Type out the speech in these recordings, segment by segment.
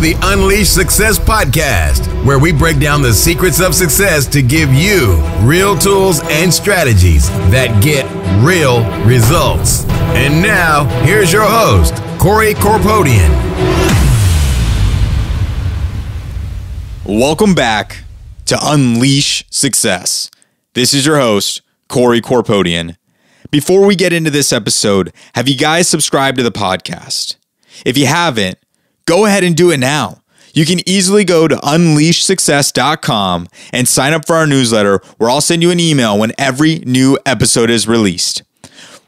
the Unleash Success Podcast, where we break down the secrets of success to give you real tools and strategies that get real results. And now, here's your host, Corey Corpodian. Welcome back to Unleash Success. This is your host, Corey Corpodian. Before we get into this episode, have you guys subscribed to the podcast? If you haven't, go ahead and do it now. You can easily go to unleashsuccess.com and sign up for our newsletter where I'll send you an email when every new episode is released.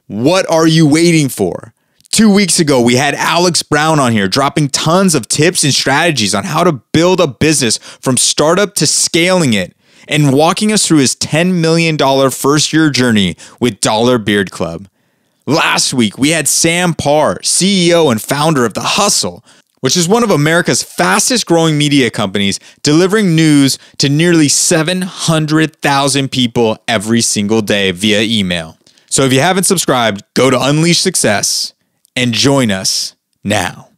What are you waiting for? Two weeks ago, we had Alex Brown on here dropping tons of tips and strategies on how to build a business from startup to scaling it and walking us through his $10 million first year journey with Dollar Beard Club. Last week, we had Sam Parr, CEO and founder of The Hustle, which is one of America's fastest growing media companies, delivering news to nearly 700,000 people every single day via email. So if you haven't subscribed, go to Unleash Success and join us now.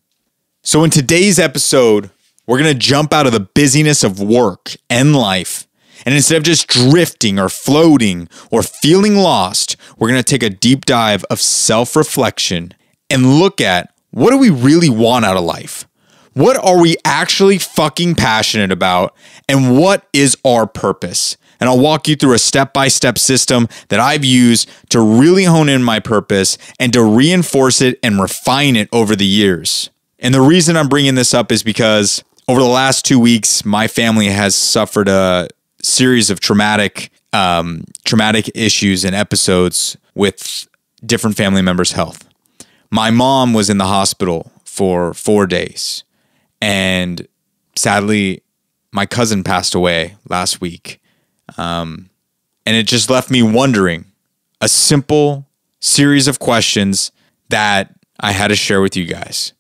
So, in today's episode, we're going to jump out of the busyness of work and life. And instead of just drifting or floating or feeling lost, we're going to take a deep dive of self reflection and look at what do we really want out of life? What are we actually fucking passionate about? And what is our purpose? And I'll walk you through a step by step system that I've used to really hone in my purpose and to reinforce it and refine it over the years. And the reason I'm bringing this up is because over the last two weeks, my family has suffered a series of traumatic, um, traumatic issues and episodes with different family members' health. My mom was in the hospital for four days, and sadly, my cousin passed away last week. Um, and it just left me wondering a simple series of questions that I had to share with you guys.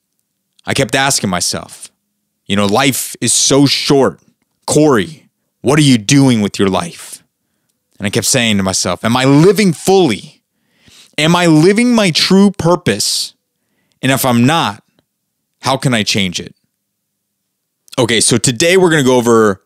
I kept asking myself, you know, life is so short. Corey, what are you doing with your life? And I kept saying to myself, Am I living fully? Am I living my true purpose? And if I'm not, how can I change it? Okay, so today we're going to go over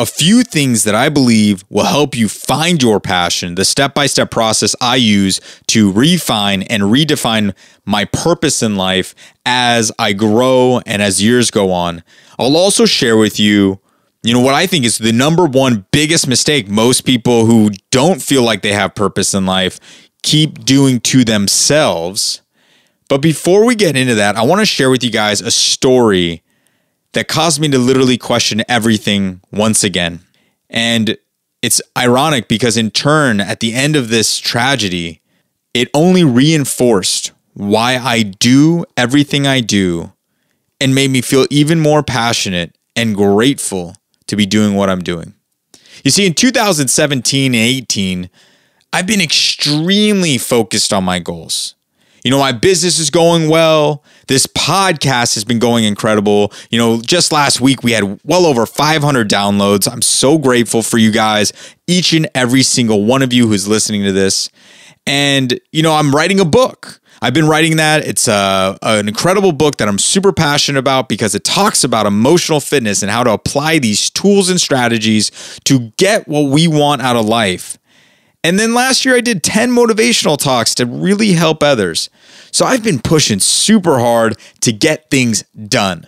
a few things that I believe will help you find your passion, the step by step process I use to refine and redefine my purpose in life as I grow and as years go on. I'll also share with you, you know, what I think is the number one biggest mistake most people who don't feel like they have purpose in life keep doing to themselves. But before we get into that, I want to share with you guys a story that caused me to literally question everything once again. And it's ironic because, in turn, at the end of this tragedy, it only reinforced why I do everything I do and made me feel even more passionate and grateful to be doing what I'm doing. You see, in 2017 and 18, I've been extremely focused on my goals. You know, my business is going well. This podcast has been going incredible. You know, just last week we had well over 500 downloads. I'm so grateful for you guys, each and every single one of you who's listening to this. And, you know, I'm writing a book. I've been writing that. It's a, an incredible book that I'm super passionate about because it talks about emotional fitness and how to apply these tools and strategies to get what we want out of life. And then last year, I did 10 motivational talks to really help others. So I've been pushing super hard to get things done.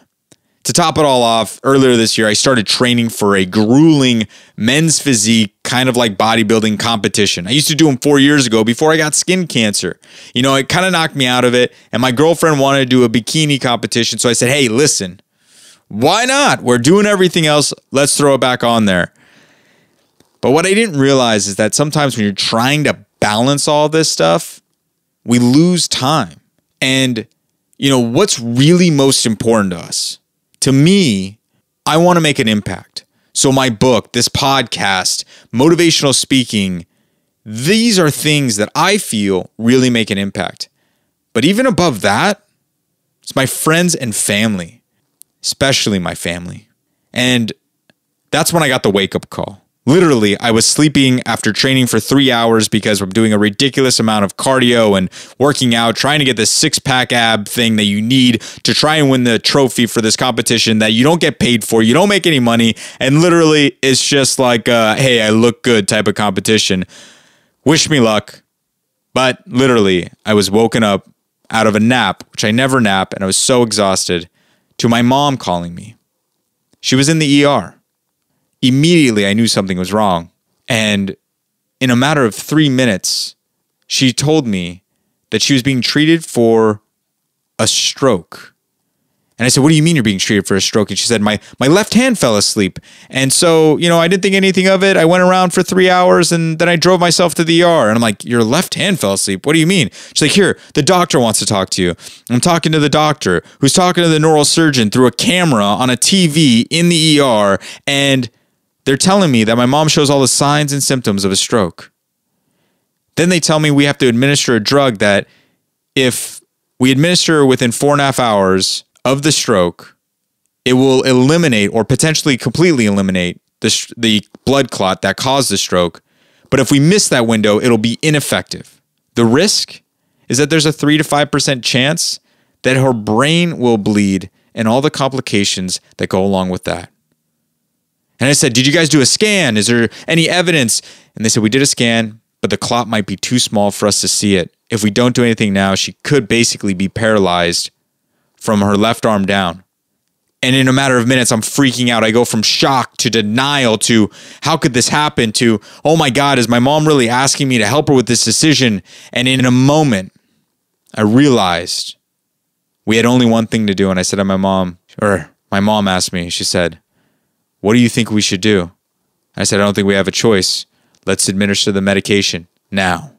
To top it all off, earlier this year, I started training for a grueling men's physique, kind of like bodybuilding competition. I used to do them four years ago before I got skin cancer. You know, it kind of knocked me out of it. And my girlfriend wanted to do a bikini competition. So I said, hey, listen, why not? We're doing everything else. Let's throw it back on there. But what I didn't realize is that sometimes when you're trying to balance all this stuff, we lose time. And, you know, what's really most important to us? To me, I want to make an impact. So, my book, this podcast, motivational speaking, these are things that I feel really make an impact. But even above that, it's my friends and family, especially my family. And that's when I got the wake up call. Literally, I was sleeping after training for three hours because I'm doing a ridiculous amount of cardio and working out, trying to get this six pack ab thing that you need to try and win the trophy for this competition that you don't get paid for. You don't make any money. And literally, it's just like, uh, hey, I look good type of competition. Wish me luck. But literally, I was woken up out of a nap, which I never nap, and I was so exhausted, to my mom calling me. She was in the ER immediately I knew something was wrong. And in a matter of three minutes, she told me that she was being treated for a stroke. And I said, What do you mean you're being treated for a stroke? And she said, My my left hand fell asleep. And so, you know, I didn't think anything of it. I went around for three hours and then I drove myself to the ER. And I'm like, Your left hand fell asleep. What do you mean? She's like, Here, the doctor wants to talk to you. I'm talking to the doctor who's talking to the neurosurgeon through a camera on a TV in the ER. And they're telling me that my mom shows all the signs and symptoms of a stroke. Then they tell me we have to administer a drug that, if we administer within four and a half hours of the stroke, it will eliminate or potentially completely eliminate the, the blood clot that caused the stroke. But if we miss that window, it'll be ineffective. The risk is that there's a 3 to 5% chance that her brain will bleed and all the complications that go along with that. And I said, Did you guys do a scan? Is there any evidence? And they said, We did a scan, but the clot might be too small for us to see it. If we don't do anything now, she could basically be paralyzed from her left arm down. And in a matter of minutes, I'm freaking out. I go from shock to denial to how could this happen to, oh my God, is my mom really asking me to help her with this decision? And in a moment, I realized we had only one thing to do. And I said to my mom, or my mom asked me, she said, what do you think we should do? I said, I don't think we have a choice. Let's administer the medication now.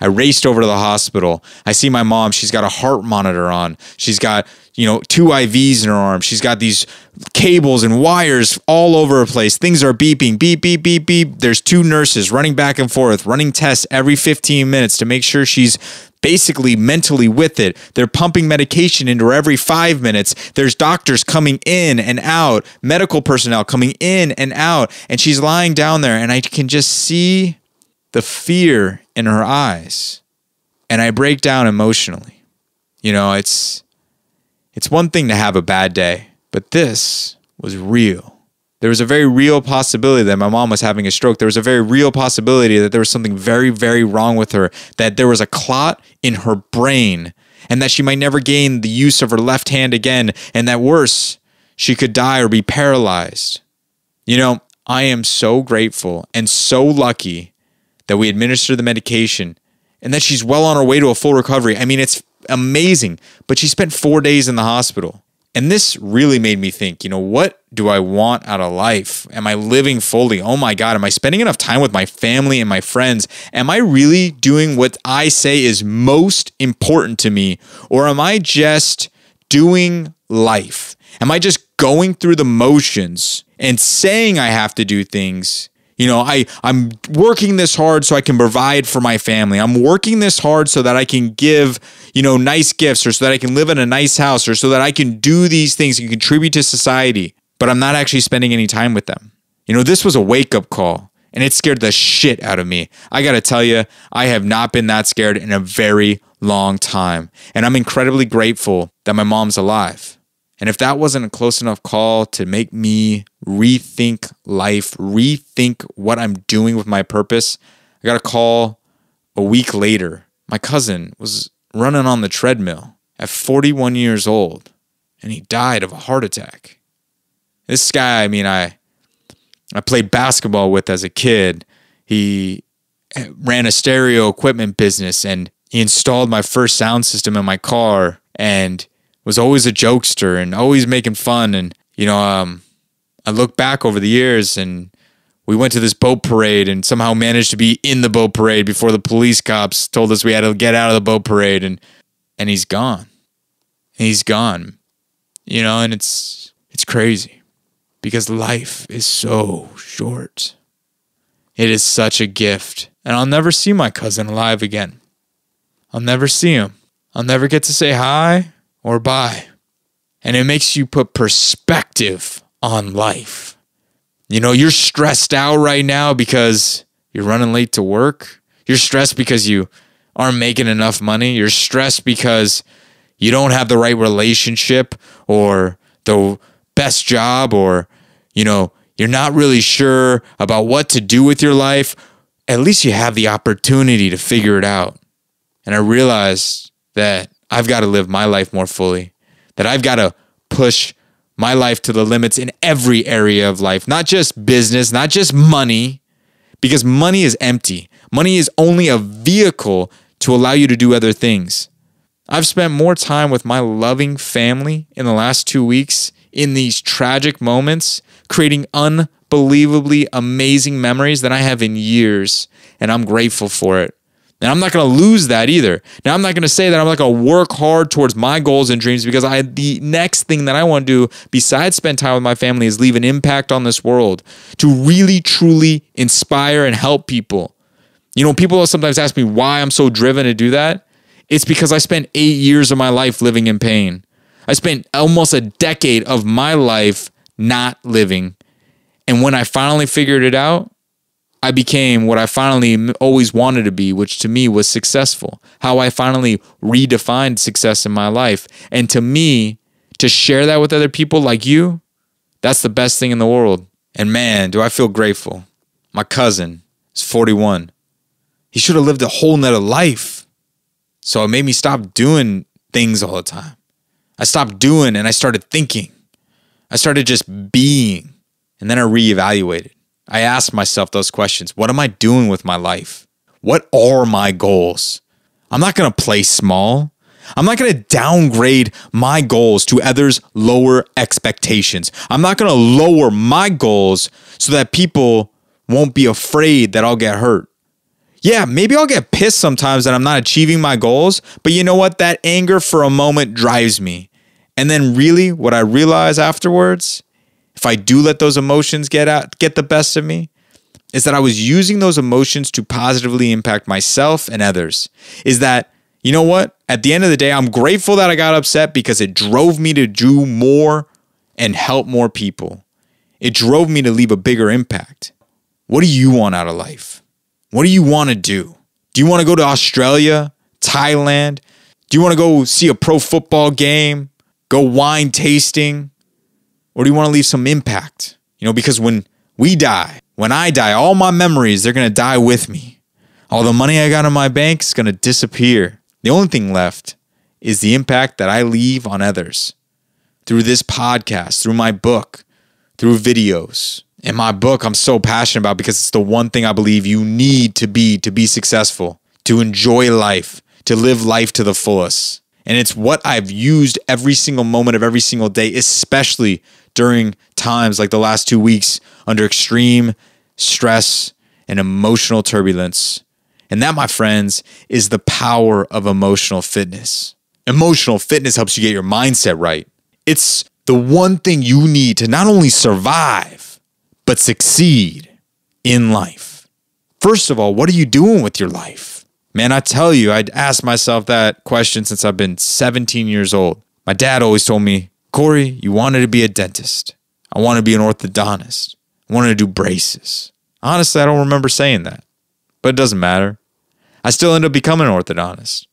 I raced over to the hospital. I see my mom. She's got a heart monitor on. She's got, you know, two IVs in her arm. She's got these cables and wires all over her place. Things are beeping, beep, beep, beep, beep. There's two nurses running back and forth, running tests every 15 minutes to make sure she's basically mentally with it. They're pumping medication into her every five minutes. There's doctors coming in and out, medical personnel coming in and out. And she's lying down there, and I can just see the fear in her eyes. And I break down emotionally. You know, it's it's one thing to have a bad day, but this was real. There was a very real possibility that my mom was having a stroke. There was a very real possibility that there was something very, very wrong with her, that there was a clot in her brain, and that she might never gain the use of her left hand again, and that worse, she could die or be paralyzed. You know, I am so grateful and so lucky that we administered the medication and that she's well on her way to a full recovery. I mean, it's amazing, but she spent four days in the hospital. And this really made me think, you know, what do I want out of life? Am I living fully? Oh my God, am I spending enough time with my family and my friends? Am I really doing what I say is most important to me? Or am I just doing life? Am I just going through the motions and saying I have to do things you know, I I'm working this hard so I can provide for my family. I'm working this hard so that I can give, you know, nice gifts or so that I can live in a nice house or so that I can do these things and contribute to society, but I'm not actually spending any time with them. You know, this was a wake-up call and it scared the shit out of me. I got to tell you, I have not been that scared in a very long time. And I'm incredibly grateful that my mom's alive. And if that wasn't a close enough call to make me rethink life, rethink what I'm doing with my purpose, I got a call a week later. My cousin was running on the treadmill at 41 years old and he died of a heart attack. This guy, I mean, I I played basketball with as a kid. He ran a stereo equipment business and he installed my first sound system in my car and was always a jokester and always making fun. And, you know, um, I look back over the years and we went to this boat parade and somehow managed to be in the boat parade before the police cops told us we had to get out of the boat parade and and he's gone. He's gone. You know, and it's it's crazy because life is so short. It is such a gift. And I'll never see my cousin alive again. I'll never see him. I'll never get to say hi or bye. And it makes you put perspective on life. You know, you're stressed out right now because you're running late to work. You're stressed because you aren't making enough money. You're stressed because you don't have the right relationship or the best job or, you know, you're not really sure about what to do with your life. At least you have the opportunity to figure it out. And I realized that I've got to live my life more fully, that I've got to push my life to the limits in every area of life, not just business, not just money, because money is empty. Money is only a vehicle to allow you to do other things. I've spent more time with my loving family in the last two weeks in these tragic moments, creating unbelievably amazing memories than I have in years. And I'm grateful for it. And I'm not going to lose that either. Now, I'm not going to say that I'm not going to work hard towards my goals and dreams because I the next thing that I want to do besides spend time with my family is leave an impact on this world to really truly inspire and help people. You know, people sometimes ask me why I'm so driven to do that. It's because I spent 8 years of my life living in pain. I spent almost a decade of my life not living. And when I finally figured it out, I became what I finally always wanted to be, which to me was successful. How I finally redefined success in my life. And to me, to share that with other people like you, that's the best thing in the world. And man, do I feel grateful. My cousin is 41. He should have lived a whole nother life. So it made me stop doing things all the time. I stopped doing and I started thinking. I started just being. And then I reevaluated. I asked myself those questions. What am I doing with my life? What are my goals? I'm not going to play small. I'm not going to downgrade my goals to others' lower expectations. I'm not going to lower my goals so that people won't be afraid that I'll get hurt. Yeah, maybe I'll get pissed sometimes that I'm not achieving my goals, but you know what? That anger for a moment drives me. And then really what I realize afterwards if I do let those emotions get out get the best of me, is that I was using those emotions to positively impact myself and others. Is that you know what? At the end of the day, I'm grateful that I got upset because it drove me to do more and help more people. It drove me to leave a bigger impact. What do you want out of life? What do you want to do? Do you want to go to Australia, Thailand? Do you want to go see a pro football game? Go wine tasting? Or do you want to leave some impact? You know, because when we die, when I die, all my memories, they're going to die with me. All the money I got in my bank is going to disappear. The only thing left is the impact that I leave on others through this podcast, through my book, through videos. And my book, I'm so passionate about because it's the one thing I believe you need to be to be successful, to enjoy life, to live life to the fullest. And it's what I've used every single moment of every single day, especially during times like the last two weeks under extreme stress and emotional turbulence. And that, my friends, is the power of emotional fitness. Emotional fitness helps you get your mindset right. It's the one thing you need to not only survive, but succeed in life. First of all, what are you doing with your life? Man, I tell you, I'd asked myself that question since I've been 17 years old. My dad always told me, Corey, you wanted to be a dentist. I wanted to be an orthodontist. I wanted to do braces. Honestly, I don't remember saying that, but it doesn't matter. I still ended up becoming an orthodontist.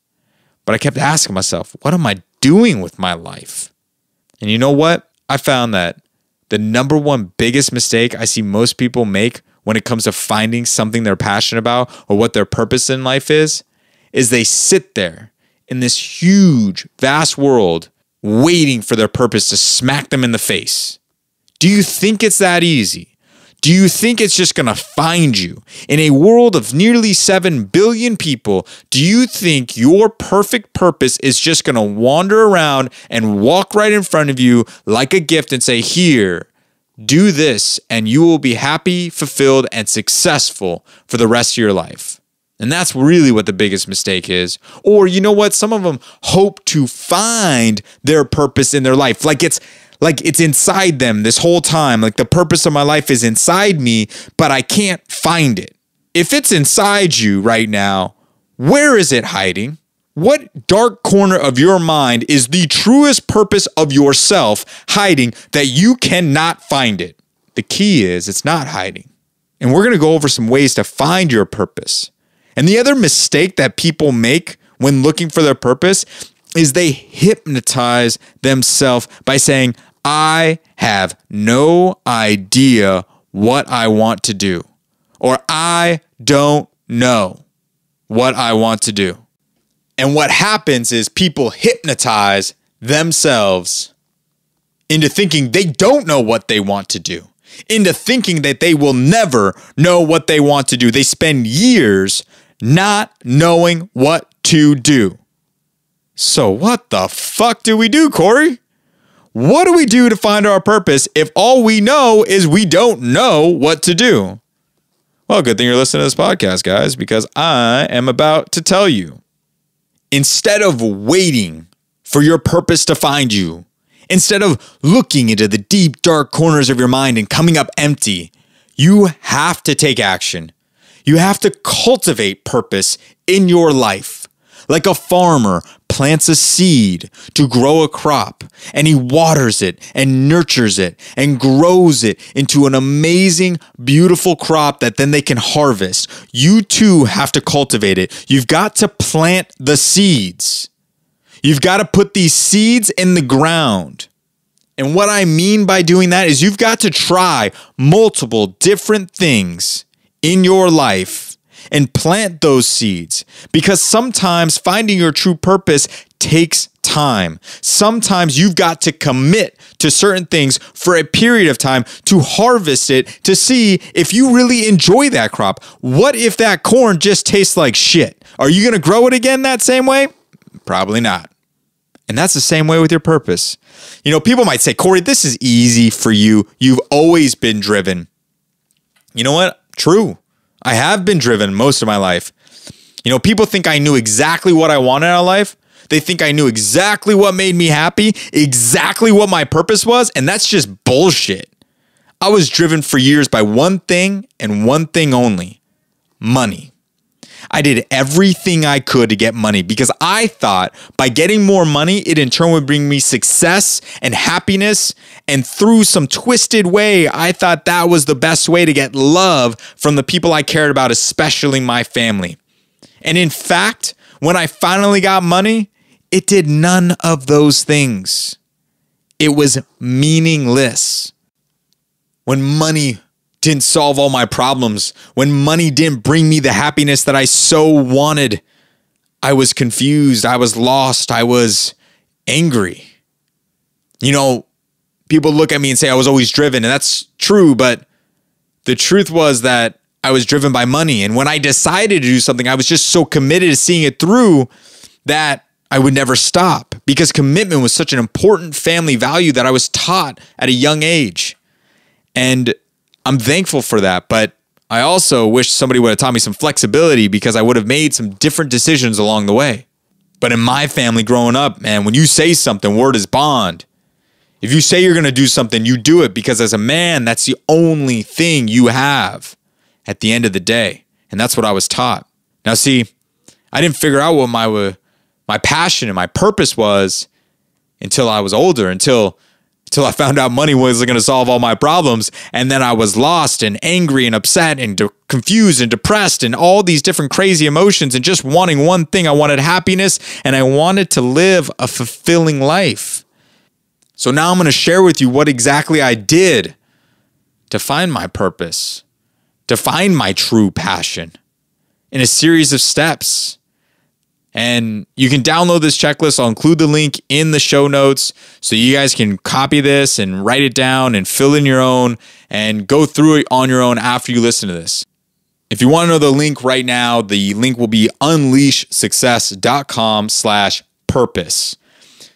But I kept asking myself, what am I doing with my life? And you know what? I found that the number one biggest mistake I see most people make when it comes to finding something they're passionate about or what their purpose in life is, is they sit there in this huge, vast world waiting for their purpose to smack them in the face. Do you think it's that easy? Do you think it's just going to find you? In a world of nearly 7 billion people, do you think your perfect purpose is just going to wander around and walk right in front of you like a gift and say, Here, do this and you will be happy, fulfilled, and successful for the rest of your life. And that's really what the biggest mistake is. Or you know what? Some of them hope to find their purpose in their life. Like it's like it's inside them this whole time. Like the purpose of my life is inside me, but I can't find it. If it's inside you right now, where is it hiding? What dark corner of your mind is the truest purpose of yourself hiding that you cannot find it? The key is it's not hiding. And we're going to go over some ways to find your purpose. And the other mistake that people make when looking for their purpose is they hypnotize themselves by saying, I have no idea what I want to do, or I don't know what I want to do. And what happens is people hypnotize themselves into thinking they don't know what they want to do, into thinking that they will never know what they want to do. They spend years not knowing what to do. So, what the fuck do we do, Corey? What do we do to find our purpose if all we know is we don't know what to do? Well, good thing you're listening to this podcast, guys, because I am about to tell you. Instead of waiting for your purpose to find you, instead of looking into the deep, dark corners of your mind and coming up empty, you have to take action. You have to cultivate purpose in your life. Like a farmer plants a seed to grow a crop, and he waters it and nurtures it and grows it into an amazing, beautiful crop that then they can harvest. You too have to cultivate it. You've got to plant the seeds. You've got to put these seeds in the ground. And what I mean by doing that is you've got to try multiple different things in your life and plant those seeds because sometimes finding your true purpose takes time. Sometimes you've got to commit to certain things for a period of time to harvest it to see if you really enjoy that crop. What if that corn just tastes like shit? Are you going to grow it again that same way? Probably not. And that's the same way with your purpose. You know, people might say, Corey, this is easy for you. You've always been driven. You know what? True. I have been driven most of my life. You know, people think I knew exactly what I wanted out of life. They think I knew exactly what made me happy, exactly what my purpose was, and that's just bullshit. I was driven for years by one thing and one thing only money. I did everything I could to get money because I thought by getting more money, it in turn would bring me success and happiness. And through some twisted way, I thought that was the best way to get love from the people I cared about, especially my family. And in fact, when I finally got money, it did none of those things. It was meaningless. When money didn't solve all my problems, when money didn't bring me the happiness that I so wanted, I was confused, I was lost, I was angry. You know, people look at me and say I was always driven, and that's true, but the truth was that I was driven by money. And when I decided to do something, I was just so committed to seeing it through that I would never stop because commitment was such an important family value that I was taught at a young age. And I'm thankful for that, but I also wish somebody would have taught me some flexibility because I would have made some different decisions along the way. But in my family growing up, man, when you say something, word is bond. If you say you're going to do something, you do it because as a man, that's the only thing you have at the end of the day. And that's what I was taught. Now, see, I didn't figure out what my my passion and my purpose was until I was older, until until I found out money wasn't going to solve all my problems. And then I was lost and angry and upset and de- confused and depressed and all these different crazy emotions and just wanting one thing. I wanted happiness and I wanted to live a fulfilling life. So now I'm going to share with you what exactly I did to find my purpose, to find my true passion in a series of steps. And you can download this checklist. I'll include the link in the show notes so you guys can copy this and write it down and fill in your own and go through it on your own after you listen to this. If you want to know the link right now, the link will be unleashsuccess.com slash purpose.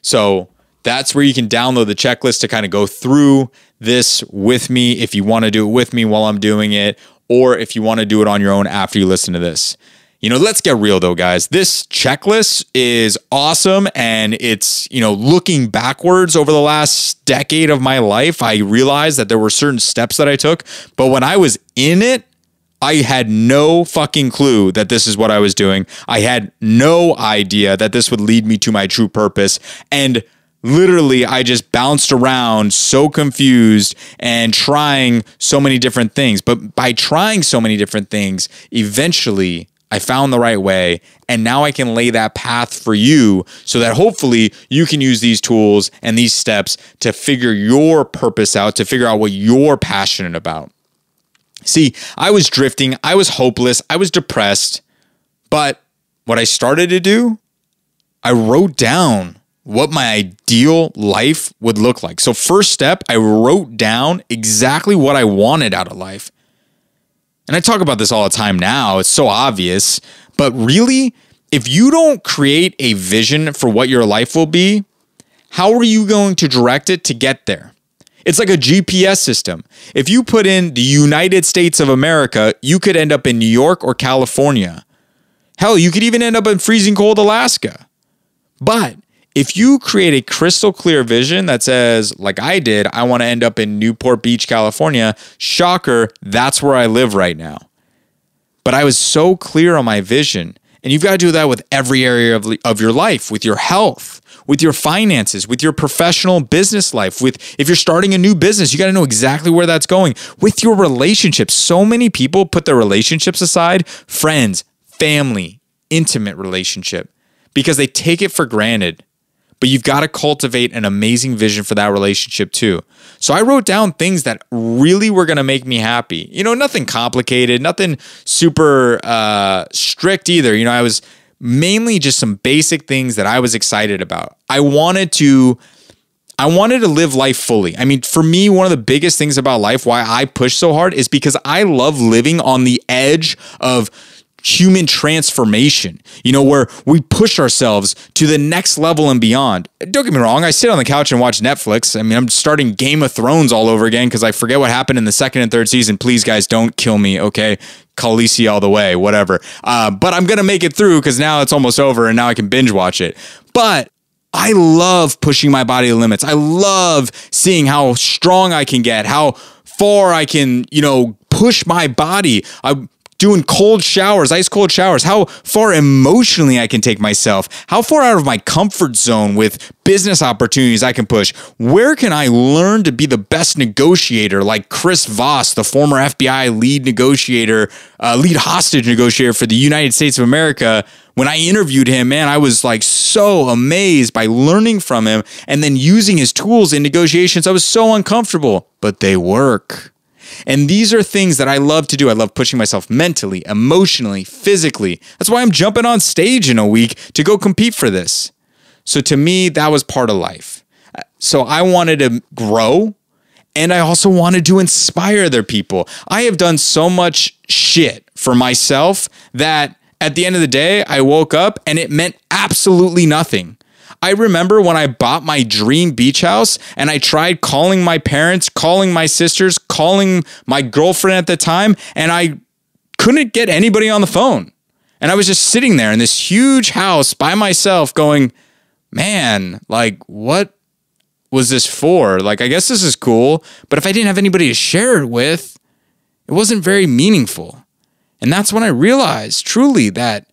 So that's where you can download the checklist to kind of go through this with me if you want to do it with me while I'm doing it, or if you want to do it on your own after you listen to this. You know, let's get real though, guys. This checklist is awesome. And it's, you know, looking backwards over the last decade of my life, I realized that there were certain steps that I took. But when I was in it, I had no fucking clue that this is what I was doing. I had no idea that this would lead me to my true purpose. And literally I just bounced around so confused and trying so many different things. But by trying so many different things, eventually I found the right way. And now I can lay that path for you so that hopefully you can use these tools and these steps to figure your purpose out, to figure out what you're passionate about. See, I was drifting, I was hopeless, I was depressed. But what I started to do, I wrote down what my ideal life would look like. So, first step, I wrote down exactly what I wanted out of life. And I talk about this all the time now, it's so obvious. But really, if you don't create a vision for what your life will be, how are you going to direct it to get there? It's like a GPS system. If you put in the United States of America, you could end up in New York or California. Hell, you could even end up in freezing cold Alaska. But if you create a crystal clear vision that says, like I did, I want to end up in Newport Beach, California, shocker, that's where I live right now. But I was so clear on my vision. And you've got to do that with every area of, of your life, with your health, with your finances, with your professional business life, with if you're starting a new business, you got to know exactly where that's going. With your relationships, so many people put their relationships aside, friends, family, intimate relationship, because they take it for granted but you've got to cultivate an amazing vision for that relationship too. So I wrote down things that really were going to make me happy. You know, nothing complicated, nothing super uh, strict either. You know, I was mainly just some basic things that I was excited about. I wanted to. I wanted to live life fully. I mean, for me, one of the biggest things about life, why I push so hard, is because I love living on the edge of human transformation, you know, where we push ourselves to the next level and beyond. Don't get me wrong, I sit on the couch and watch Netflix. I mean, I'm starting Game of Thrones all over again because I forget what happened in the second and third season. Please, guys, don't kill me, okay? Khaleesi all the way, whatever. Uh, but I'm going to make it through because now it's almost over and now I can binge watch it. But I love pushing my body limits. I love seeing how strong I can get, how far I can, you know, push my body. I doing cold showers, ice cold showers, how far emotionally I can take myself, how far out of my comfort zone with business opportunities I can push. Where can I learn to be the best negotiator like Chris Voss, the former FBI lead negotiator, uh, lead hostage negotiator for the United States of America? When I interviewed him, man, I was like so amazed by learning from him and then using his tools in negotiations. I was so uncomfortable, but they work. And these are things that I love to do. I love pushing myself mentally, emotionally, physically. That's why I'm jumping on stage in a week to go compete for this. So to me, that was part of life. So I wanted to grow and I also wanted to inspire other people. I have done so much shit for myself that at the end of the day, I woke up and it meant absolutely nothing. I remember when I bought my dream beach house and I tried calling my parents, calling my sisters, calling my girlfriend at the time, and I couldn't get anybody on the phone. And I was just sitting there in this huge house by myself going, man, like, what was this for? Like, I guess this is cool, but if I didn't have anybody to share it with, it wasn't very meaningful. And that's when I realized truly that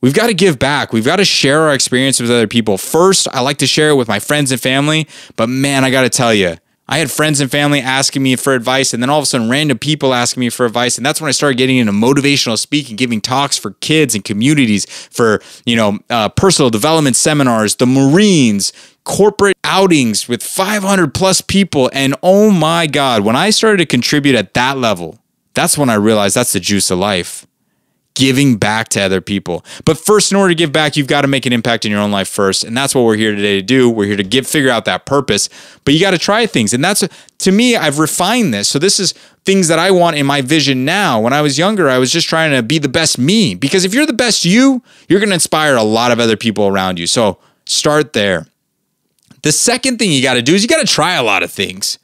We've got to give back. We've got to share our experience with other people. First, I like to share it with my friends and family, but man, I got to tell you, I had friends and family asking me for advice, and then all of a sudden, random people asking me for advice. And that's when I started getting into motivational speaking, giving talks for kids and communities, for you know, uh, personal development seminars, the Marines, corporate outings with 500 plus people. And oh my God, when I started to contribute at that level, that's when I realized that's the juice of life giving back to other people. But first, in order to give back, you've got to make an impact in your own life first. And that's what we're here today to do. We're here to give, figure out that purpose, but you got to try things. And that's, to me, I've refined this. So this is things that I want in my vision now. When I was younger, I was just trying to be the best me because if you're the best you, you're going to inspire a lot of other people around you. So start there. The second thing you got to do is you got to try a lot of things.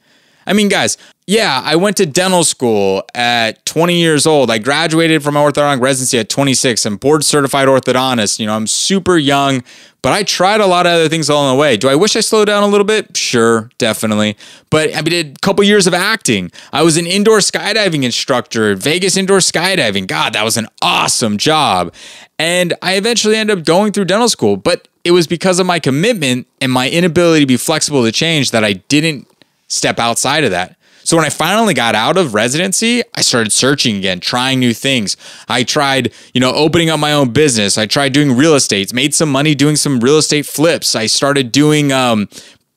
I mean, guys, yeah, I went to dental school at 20 years old. I graduated from my orthodontic residency at 26. I'm board certified orthodontist. You know, I'm super young, but I tried a lot of other things along the way. Do I wish I slowed down a little bit? Sure, definitely. But I did a couple years of acting. I was an indoor skydiving instructor, Vegas indoor skydiving. God, that was an awesome job. And I eventually ended up going through dental school, but it was because of my commitment and my inability to be flexible to change that I didn't step outside of that. So when I finally got out of residency, I started searching again, trying new things. I tried, you know, opening up my own business. I tried doing real estate, made some money doing some real estate flips. I started doing um,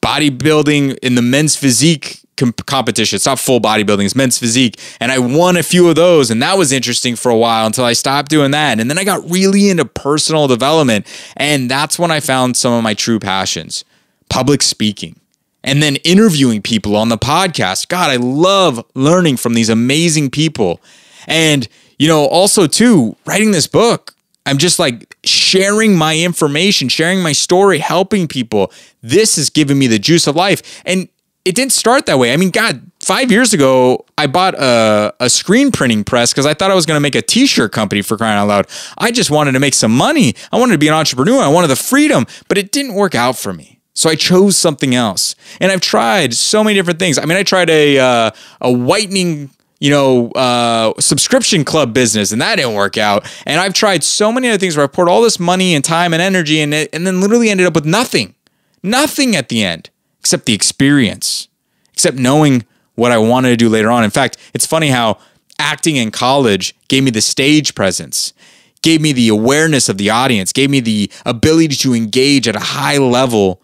bodybuilding in the men's physique com- competition. It's not full bodybuilding, it's men's physique. And I won a few of those. And that was interesting for a while until I stopped doing that. And then I got really into personal development. And that's when I found some of my true passions public speaking. And then interviewing people on the podcast. God, I love learning from these amazing people. And, you know, also too, writing this book, I'm just like sharing my information, sharing my story, helping people. This has given me the juice of life. And it didn't start that way. I mean, God, five years ago, I bought a, a screen printing press because I thought I was going to make a t shirt company for crying out loud. I just wanted to make some money. I wanted to be an entrepreneur. I wanted the freedom, but it didn't work out for me. So I chose something else. And I've tried so many different things. I mean, I tried a, uh, a whitening you know, uh, subscription club business, and that didn't work out. And I've tried so many other things where I poured all this money and time and energy, and and then literally ended up with nothing, nothing at the end except the experience, except knowing what I wanted to do later on. In fact, it's funny how acting in college gave me the stage presence, gave me the awareness of the audience, gave me the ability to engage at a high level,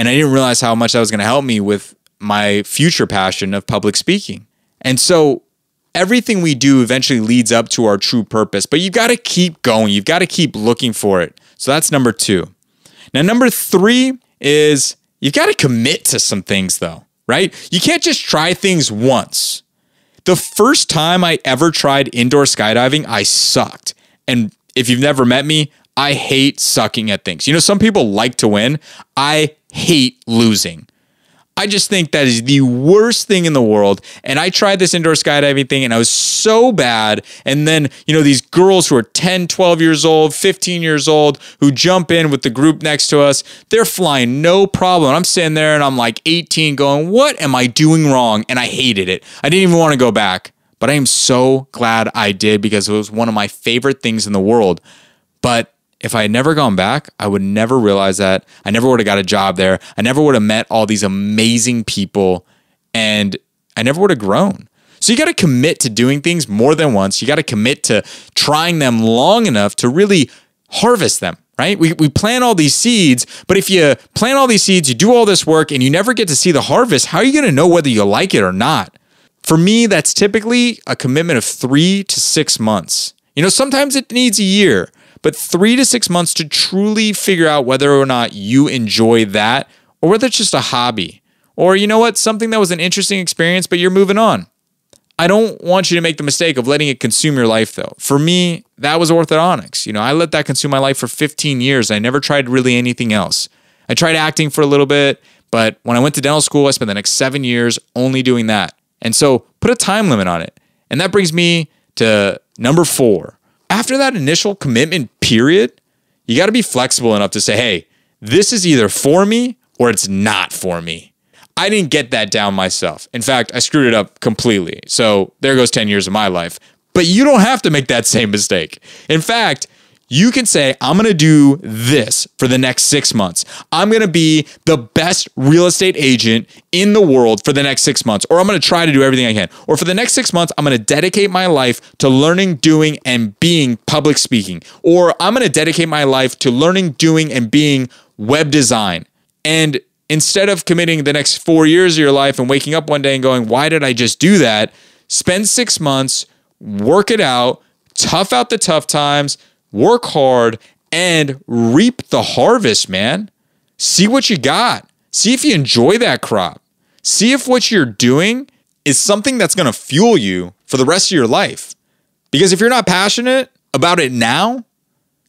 and I didn't realize how much that was going to help me with my future passion of public speaking. And so everything we do eventually leads up to our true purpose, but you've got to keep going. You've got to keep looking for it. So that's number two. Now, number three is you've got to commit to some things, though, right? You can't just try things once. The first time I ever tried indoor skydiving, I sucked. And if you've never met me, I hate sucking at things. You know, some people like to win. I hate losing. I just think that is the worst thing in the world. And I tried this indoor skydiving thing and I was so bad. And then, you know, these girls who are 10, 12 years old, 15 years old, who jump in with the group next to us, they're flying no problem. I'm sitting there and I'm like 18 going, what am I doing wrong? And I hated it. I didn't even want to go back. But I am so glad I did because it was one of my favorite things in the world. But if I had never gone back, I would never realize that. I never would have got a job there. I never would have met all these amazing people and I never would have grown. So you got to commit to doing things more than once. You got to commit to trying them long enough to really harvest them, right? We, we plant all these seeds, but if you plant all these seeds, you do all this work and you never get to see the harvest, how are you going to know whether you like it or not? For me, that's typically a commitment of three to six months. You know, sometimes it needs a year but three to six months to truly figure out whether or not you enjoy that or whether it's just a hobby. Or you know what, something that was an interesting experience, but you're moving on. I don't want you to make the mistake of letting it consume your life though. For me, that was orthodontics. You know, I let that consume my life for 15 years. I never tried really anything else. I tried acting for a little bit, but when I went to dental school, I spent the next seven years only doing that. And so put a time limit on it. And that brings me to number four after that initial commitment period, you got to be flexible enough to say, hey, this is either for me or it's not for me. I didn't get that down myself. In fact, I screwed it up completely. So there goes 10 years of my life. But you don't have to make that same mistake. In fact, you can say, I'm going to do this for the next six months. I'm going to be the best real estate agent in the world for the next six months, or I'm going to try to do everything I can. Or for the next six months, I'm going to dedicate my life to learning, doing, and being public speaking. Or I'm going to dedicate my life to learning, doing, and being web design. And instead of committing the next four years of your life and waking up one day and going, why did I just do that? Spend six months, work it out, tough out the tough times work hard, and reap the harvest, man. See what you got. See if you enjoy that crop. See if what you're doing is something that's going to fuel you for the rest of your life. Because if you're not passionate about it now,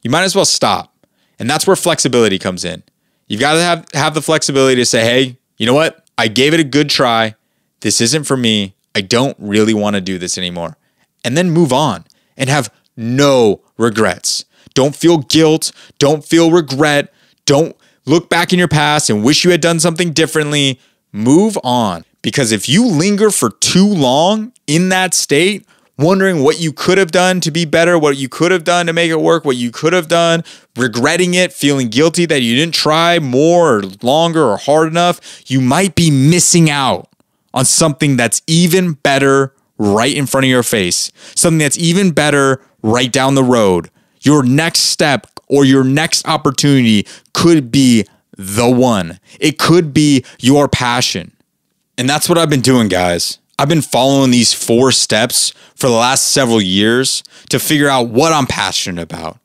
you might as well stop. And that's where flexibility comes in. You've got to have, have the flexibility to say, hey, you know what? I gave it a good try. This isn't for me. I don't really want to do this anymore. And then move on and have no regrets. Don't feel guilt. Don't feel regret. Don't look back in your past and wish you had done something differently. Move on. Because if you linger for too long in that state, wondering what you could have done to be better, what you could have done to make it work, what you could have done, regretting it, feeling guilty that you didn't try more or longer or hard enough, you might be missing out on something that's even better right in front of your face, something that's even better right down the road. Your next step or your next opportunity could be the one. It could be your passion. And that's what I've been doing, guys. I've been following these four steps for the last several years to figure out what I'm passionate about,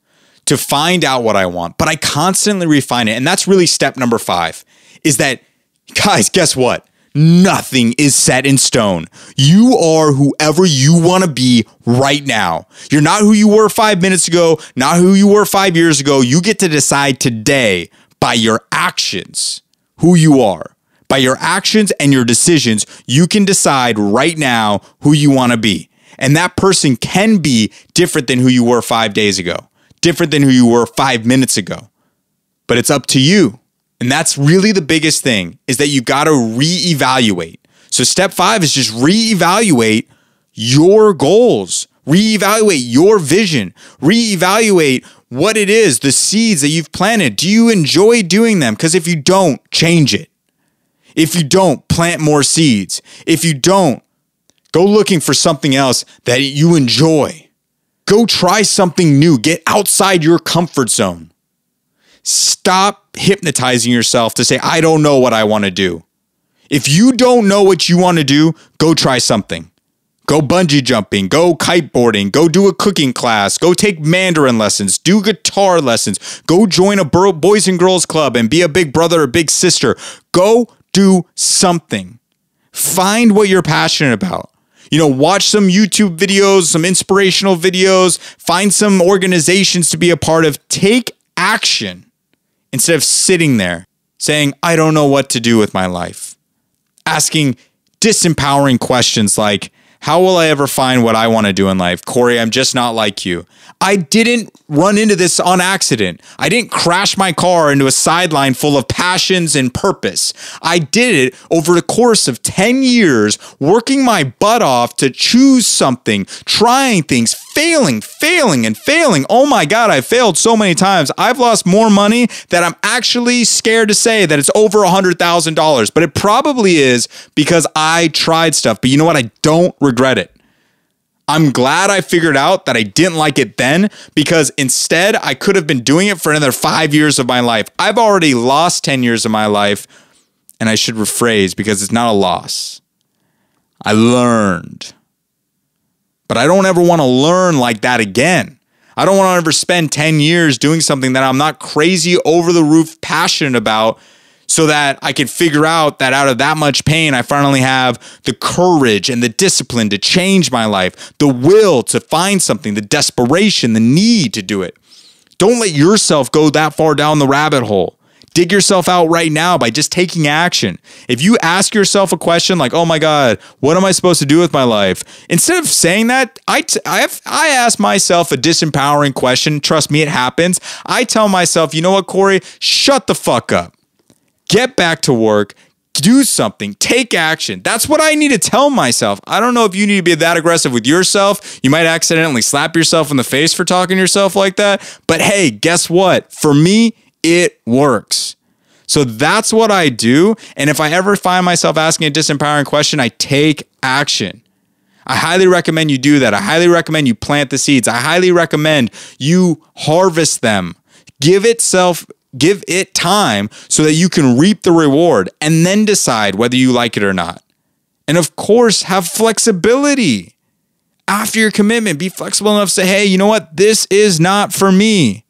to find out what I want. But I constantly refine it. And that's really step number five is that, guys, guess what? Nothing is set in stone. You are whoever you want to be right now. You're not who you were five minutes ago, not who you were five years ago. You get to decide today by your actions who you are. By your actions and your decisions, you can decide right now who you want to be. And that person can be different than who you were five days ago, different than who you were five minutes ago. But it's up to you. And that's really the biggest thing is that you got to reevaluate. So step five is just reevaluate your goals, reevaluate your vision, reevaluate what it is, the seeds that you've planted. Do you enjoy doing them? Because if you don't, change it. If you don't, plant more seeds. If you don't, go looking for something else that you enjoy. Go try something new. Get outside your comfort zone. Stop hypnotizing yourself to say, I don't know what I want to do. If you don't know what you want to do, go try something. Go bungee jumping, go kiteboarding, go do a cooking class, go take Mandarin lessons, do guitar lessons, go join a boys and girls club and be a big brother or big sister. Go do something. Find what you're passionate about. You know, watch some YouTube videos, some inspirational videos, find some organizations to be a part of. Take action instead of sitting there saying, I don't know what to do with my life. Asking disempowering questions like, how will I ever find what I want to do in life? Corey, I'm just not like you. I didn't run into this on accident. I didn't crash my car into a sideline full of passions and purpose. I did it over the course of 10 years, working my butt off to choose something, trying things, failing, failing, and failing. Oh my God, I failed so many times. I've lost more money that I'm actually scared to say that it's over a $100,000, but it probably is because I tried stuff. But you know what? I don't regret it. I'm glad I figured out that I didn't like it then because instead I could have been doing it for another five years of my life. I've already lost 10 years of my life, and I should rephrase because it's not a loss. I learned. But I don't ever want to learn like that again. I don't want to ever spend 10 years doing something that I'm not crazy over the roof passionate about so that I could figure out that out of that much pain, I finally have the courage and the discipline to change my life, the will to find something, the desperation, the need to do it. Don't let yourself go that far down the rabbit hole. Dig yourself out right now by just taking action. If you ask yourself a question like, oh my God, what am I supposed to do with my life? Instead of saying that, I, t- I, have, I ask myself a disempowering question. Trust me, it happens. I tell myself, you know what, Corey? Shut the fuck up get back to work, do something, take action. That's what I need to tell myself. I don't know if you need to be that aggressive with yourself. You might accidentally slap yourself in the face for talking to yourself like that. But hey, guess what? For me, it works. So that's what I do. And if I ever find myself asking a disempowering question, I take action. I highly recommend you do that. I highly recommend you plant the seeds. I highly recommend you harvest them. Give itself Give it time so that you can reap the reward and then decide whether you like it or not. And of course, have flexibility. After your commitment, be flexible enough to say, hey, you know what? This is not for me.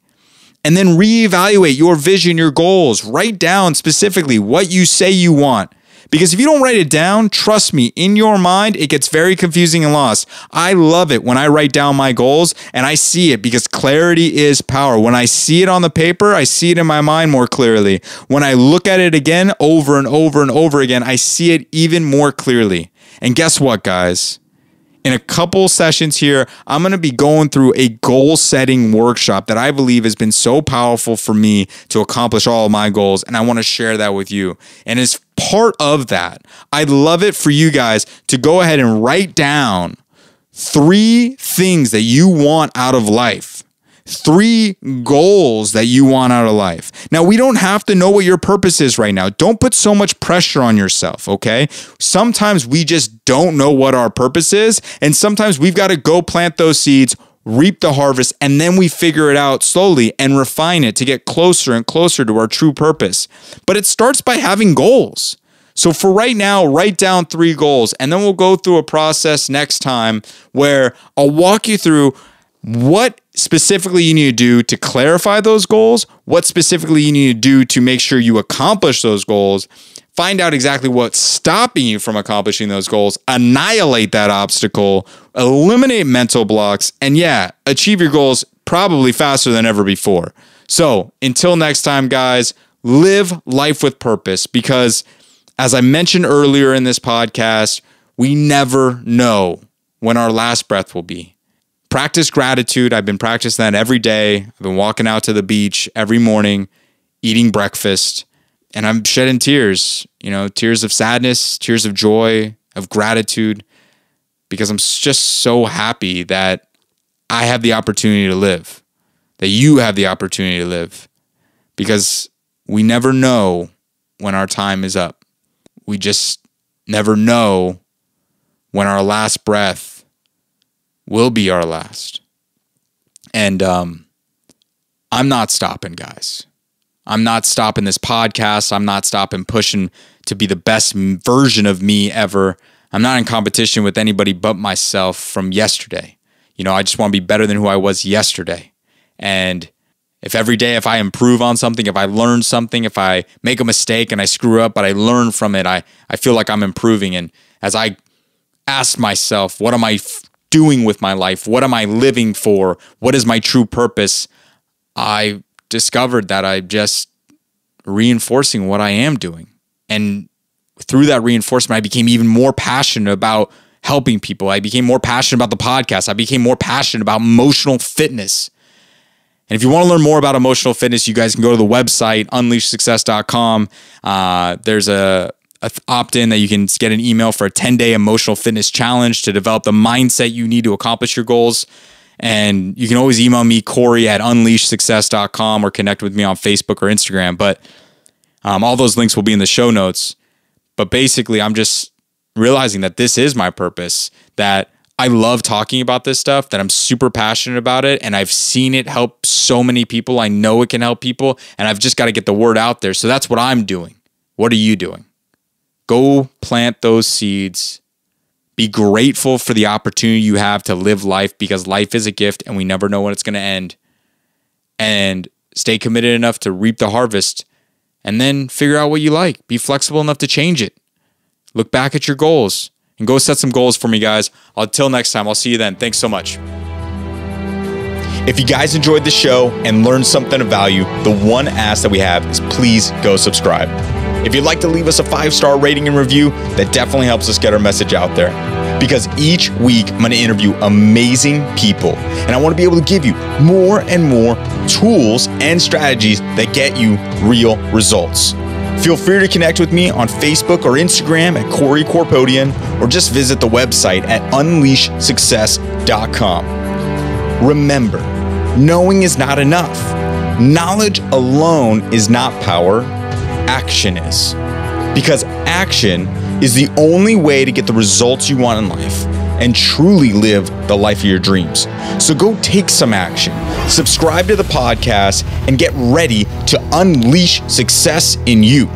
And then reevaluate your vision, your goals. Write down specifically what you say you want. Because if you don't write it down, trust me, in your mind, it gets very confusing and lost. I love it when I write down my goals and I see it because clarity is power. When I see it on the paper, I see it in my mind more clearly. When I look at it again over and over and over again, I see it even more clearly. And guess what, guys? In a couple sessions here, I'm going to be going through a goal setting workshop that I believe has been so powerful for me to accomplish all of my goals. And I want to share that with you. And as part of that, I'd love it for you guys to go ahead and write down three things that you want out of life, three goals that you want out of life. Now, we don't have to know what your purpose is right now. Don't put so much pressure on yourself, okay? Sometimes we just don't know what our purpose is, and sometimes we've got to go plant those seeds reap the harvest, and then we figure it out slowly and refine it to get closer and closer to our true purpose. But it starts by having goals. So for right now, write down three goals, and then we'll go through a process next time where I'll walk you through what specifically you need to do to clarify those goals, what specifically you need to do to make sure you accomplish those goals, find out exactly what's stopping you from accomplishing those goals, annihilate that obstacle, eliminate mental blocks, and yeah, achieve your goals probably faster than ever before. So until next time, guys, live life with purpose because as I mentioned earlier in this podcast, we never know when our last breath will be. Practice gratitude. I've been practicing that every day. I've been walking out to the beach every morning, eating breakfast, and I'm shedding tears, you know, tears of sadness, tears of joy, of gratitude, because I'm just so happy that I have the opportunity to live, that you have the opportunity to live, because we never know when our time is up we just never know when our last breath will be our last. And um, I'm not stopping, guys. I'm not stopping this podcast. I'm not stopping pushing to be the best version of me ever. I'm not in competition with anybody but myself from yesterday. You know, I just want to be better than who I was yesterday. And if every day, if I improve on something, if I learn something, if I make a mistake and I screw up, but I learn from it, I, I feel like I'm improving. And as I ask myself, what am I doing with my life? What am I living for? What is my true purpose? I discovered that I'm just reinforcing what I am doing. And through that reinforcement, I became even more passionate about helping people. I became more passionate about the podcast. I became more passionate about emotional fitness. And if you want to learn more about emotional fitness, you guys can go to the website, unleashsuccess.com. Uh, there's a, a opt in that you can get an email for a 10 day emotional fitness challenge to develop the mindset you need to accomplish your goals. And you can always email me, Corey at unleashsuccess.com, or connect with me on Facebook or Instagram. But um, all those links will be in the show notes. But basically, I'm just realizing that this is my purpose, that I love talking about this stuff, that I'm super passionate about it, and I've seen it help so many people. I know it can help people, and I've just got to get the word out there. So that's what I'm doing. What are you doing? Go plant those seeds. Be grateful for the opportunity you have to live life because life is a gift and we never know when it's going to end. And stay committed enough to reap the harvest and then figure out what you like. Be flexible enough to change it. Look back at your goals and go set some goals for me, guys. Until next time, I'll see you then. Thanks so much. If you guys enjoyed the show and learned something of value, the one ask that we have is please go subscribe. If you'd like to leave us a five star rating and review, that definitely helps us get our message out there. Because each week I'm going to interview amazing people, and I want to be able to give you more and more tools and strategies that get you real results. Feel free to connect with me on Facebook or Instagram at Corey Corpodian or just visit the website at unleashsuccess.com. Remember, knowing is not enough. Knowledge alone is not power, action is. Because action is the only way to get the results you want in life and truly live the life of your dreams. So go take some action, subscribe to the podcast, and get ready to unleash success in you.